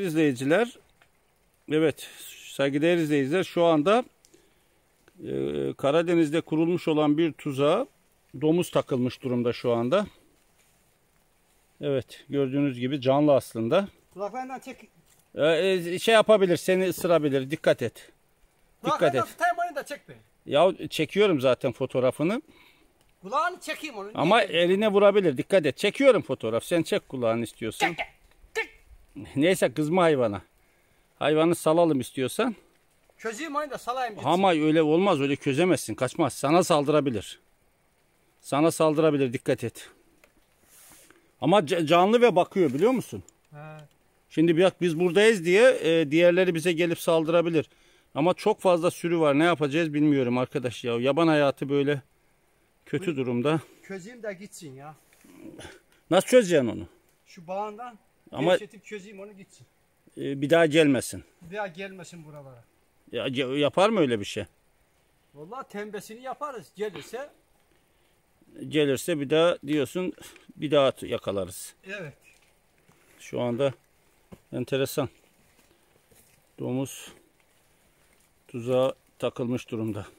izleyiciler, evet saygıdeğer izleyiciler şu anda e, Karadeniz'de kurulmuş olan bir tuzağa domuz takılmış durumda şu anda. Evet gördüğünüz gibi canlı aslında. Kulaklarından çek. E, e, şey yapabilir seni ısırabilir dikkat et. Dikkat et. tutayım da çek be. Ya çekiyorum zaten fotoğrafını Kulağını çekeyim onu. ama eline vurabilir dikkat et. Çekiyorum fotoğraf sen çek kulağını istiyorsan. Neyse kızma hayvana. Hayvanı salalım istiyorsan. Çözeyim onu da salayım. gitsin. Ama öyle olmaz öyle çözemezsin kaçmaz. Sana saldırabilir. Sana saldırabilir dikkat et. Ama ca- canlı ve bakıyor biliyor musun? He. Şimdi bak biz buradayız diye e, diğerleri bize gelip saldırabilir. Ama çok fazla sürü var ne yapacağız bilmiyorum arkadaş ya. Yaban hayatı böyle kötü durumda. Çözeyim de gitsin ya. Nasıl çözeceksin onu? Şu bağından Ama- gevşetip çözeyim onu gitsin. E, bir daha gelmesin. Bir daha gelmesin buralara. Ya, ce- yapar mı öyle bir şey? Vallahi tembesini yaparız. Gelirse Gelirse bir daha diyorsun bir daha yakalarız. evet. Şu anda enteresan. Domuz tuzağa takılmış durumda.